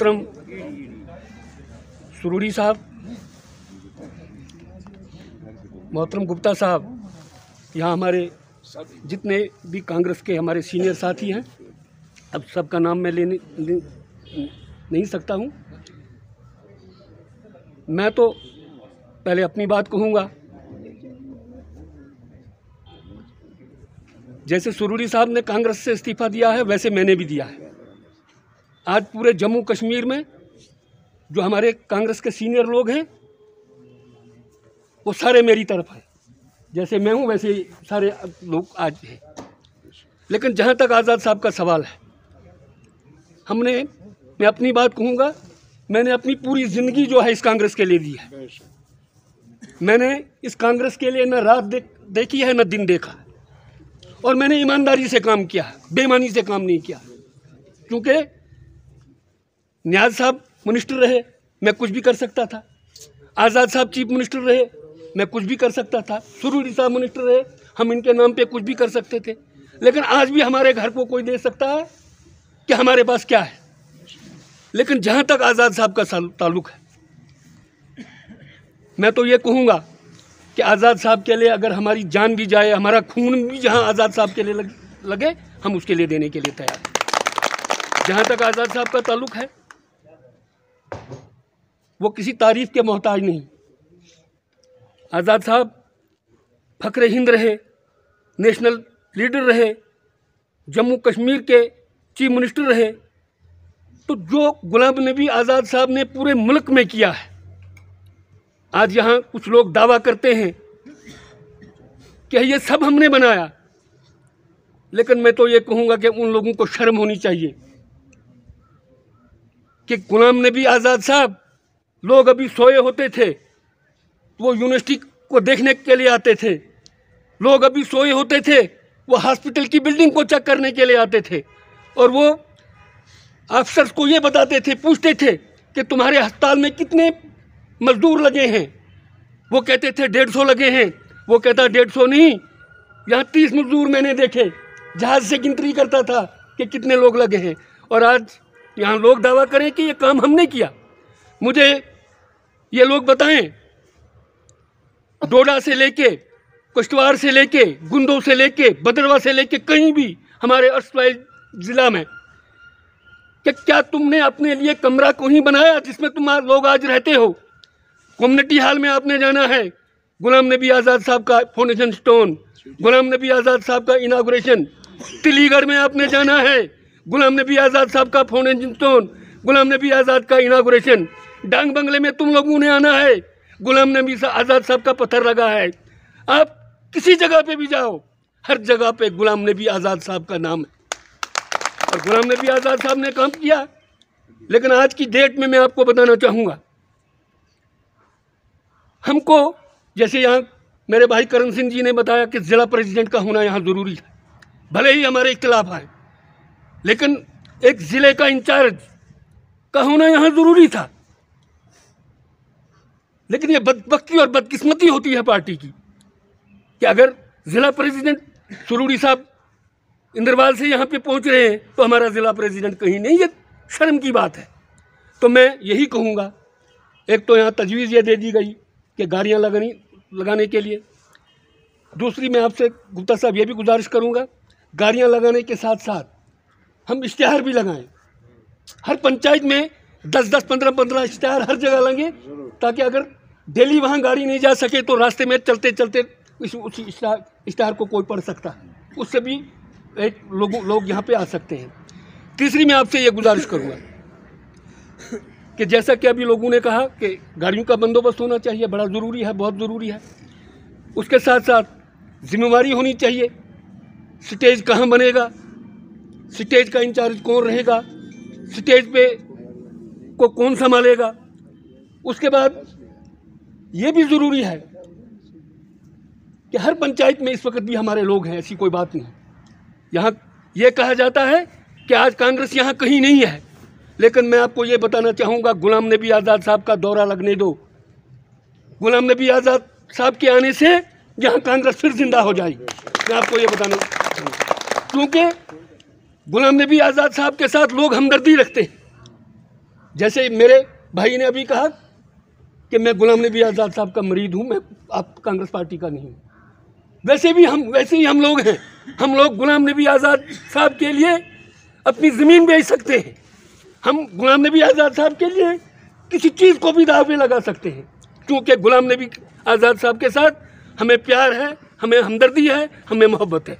मोहतरम सुरूरी साहब मोहतरम गुप्ता साहब यहाँ हमारे जितने भी कांग्रेस के हमारे सीनियर साथी हैं अब सबका नाम मैं लेने ले, नहीं सकता हूँ। मैं तो पहले अपनी बात कहूँगा। जैसे सुरूरी साहब ने कांग्रेस से इस्तीफा दिया है वैसे मैंने भी दिया है। आज पूरे जम्मू कश्मीर में जो हमारे कांग्रेस के सीनियर लोग हैं, वो सारे मेरी तरफ़ हैं। जैसे मैं हूँ, वैसे ही सारे लोग आज हैं। लेकिन जहाँ तक आज़ाद साहब का सवाल है, हमने, मैं अपनी बात कहूँगा, मैंने अपनी पूरी ज़िंदगी जो है इस कांग्रेस के लिए दी है। मैंने इस कांग्रेस के लिए न रात देख, देखी है, न दिन देखा। और मैंने ईमानदारी से काम किया, बेईमानी से काम नहीं किया। क्योंकि न्याज साहब मिनिस्टर रहे, मैं कुछ भी कर सकता था। आज़ाद साहब चीफ मिनिस्टर रहे, मैं कुछ भी कर सकता था। सुरूरी साहब मिनिस्टर रहे, हम इनके नाम पे कुछ भी कर सकते थे। लेकिन आज भी हमारे घर को कोई दे सकता है कि हमारे पास क्या है? लेकिन जहाँ तक आज़ाद साहब का ताल्लुक है, मैं तो ये कहूँगा कि आज़ाद साहब के लिए अगर हमारी जान भी जाए, हमारा खून भी जहाँ आज़ाद साहब के लिए लगे हम उसके लिए देने के लिए तैयार जहाँ तक आज़ाद साहब का ताल्लुक है वो किसी तारीफ़ के मोहताज नहीं। आज़ाद साहब फ़ख्र हिंद रहे, नेशनल लीडर रहे, जम्मू कश्मीर के चीफ मिनिस्टर रहे तो जो गुलाम नबी आज़ाद साहब ने पूरे मुल्क में किया है, आज यहाँ कुछ लोग दावा करते हैं कि ये सब हमने बनाया। लेकिन मैं तो ये कहूँगा कि उन लोगों को शर्म होनी चाहिए कि गुलाम नबी आज़ाद साहब लोग अभी सोए होते थे, वो यूनिवर्सिटी को देखने के लिए आते थे। लोग अभी सोए होते थे, वो हॉस्पिटल की बिल्डिंग को चेक करने के लिए आते थे। और वो अफसर्स को ये बताते थे, पूछते थे कि तुम्हारे अस्पताल में कितने मजदूर लगे हैं? वो कहते थे, डेढ़ सौ लगे हैं। वो कहता, डेढ़ सौ नहीं, यहाँ तीस मजदूर मैंने देखे। जहाज़ से गिनती करता था कि कितने लोग लगे हैं। और आज यहाँ लोग दावा करें कि ये काम हमने किया। मुझे ये लोग बताएँ। डोडा से लेके कुश्तवार से लेके गुंदो से लेके, बदरवा से लेके कहीं भी हमारे अर्सवाई ज़िला में, कि क्या तुमने अपने लिए कमरा को ही बनाया जिसमें तुम लोग आज रहते हो? कम्युनिटी हॉल में आपने जाना है। गुलाम नबी आज़ाद साहब का फाउंडेशन स्टोन गुलाम नबी आज़ाद साहब का इनाग्रेशन तिलीगढ़ में आपने जाना है। गुलाम नबी आज़ाद साहब का फाउंडेशन स्टोन गुलाम नबी आज़ाद का इनाग्रेशन डांग बंगले में तुम लोगों ने आना है। गुलाम नबी आज़ाद साहब का पत्थर लगा है। आप किसी जगह पे भी जाओ, हर जगह पे गुलाम नबी आज़ाद साहब का नाम है। और गुलाम नबी आज़ाद साहब ने काम किया, लेकिन आज की डेट में मैं आपको बताना चाहूँगा। हमको, जैसे यहाँ मेरे भाई करण सिंह जी ने बताया कि ज़िला प्रेसिडेंट का होना यहाँ ज़रूरी है। भले ही हमारे इख्तलाफ आए, लेकिन एक ज़िले का इंचार्ज का होना यहाँ ज़रूरी था। लेकिन ये बदबख्ती और बदकिस्मती होती है पार्टी की कि अगर ज़िला प्रेसिडेंट सुरूरी साहब इंद्रवाल से यहाँ पे पहुँच रहे हैं तो हमारा ज़िला प्रेसिडेंट कहीं नहीं, ये शर्म की बात है। तो मैं यही कहूँगा, एक तो यहाँ तजवीज़ ये दे दी गई कि गाड़ियाँ लगानी, लगाने के लिए। दूसरी मैं आपसे गुप्ता साहब ये भी गुजारिश करूँगा, गाड़ियाँ लगाने के साथ साथ हम इश्तहार भी लगाएँ। हर पंचायत में दस दस, पंद्रह पंद्रह इश्तहार हर जगह लगे, ताकि अगर डेली वहाँ गाड़ी नहीं जा सके तो रास्ते में चलते चलते इस, उसी इश्तहार को कोई पढ़ सकता। उससे भी एक लोगों, लोग यहाँ पे आ सकते हैं। तीसरी मैं आपसे ये गुजारिश करूँगा कि जैसा कि अभी लोगों ने कहा कि गाड़ियों का बंदोबस्त होना चाहिए, बड़ा ज़रूरी है, बहुत ज़रूरी है। उसके साथ साथ जिम्मेवारी होनी चाहिए, स्टेज कहाँ बनेगा, स्टेज का इंचार्ज कौन रहेगा, स्टेज पे को कौन संभालेगा, उसके बाद ये भी ज़रूरी है कि हर पंचायत में इस वक्त भी हमारे लोग हैं, ऐसी कोई बात नहीं। यहाँ ये कहा जाता है कि आज कांग्रेस यहाँ कहीं नहीं है। लेकिन मैं आपको ये बताना चाहूँगा, गुलाम नबी आज़ाद साहब का दौरा लगने दो। गुलाम नबी आज़ाद साहब के आने से यहाँ कांग्रेस फिर ज़िंदा हो जाएगी। मैं आपको ये बताना क्योंकि गुलाम नबी आज़ाद साहब के साथ लोग हमदर्दी रखते हैं। जैसे मेरे भाई ने अभी कहा कि मैं गुलाम नबी आज़ाद साहब का मरीद हूँ, मैं आप कांग्रेस पार्टी का नहीं हूँ। वैसे भी हम, वैसे ही हम लोग हैं। हम लोग गुलाम नबी आज़ाद साहब के लिए अपनी ज़मीन बेच सकते हैं। हम गुलाम नबी आज़ाद साहब के लिए किसी चीज़ को भी दाव लगा सकते हैं। क्योंकि गुलाम नबी आज़ाद साहब के साथ हमें प्यार है, हमें हमदर्दी है, हमें मोहब्बत है।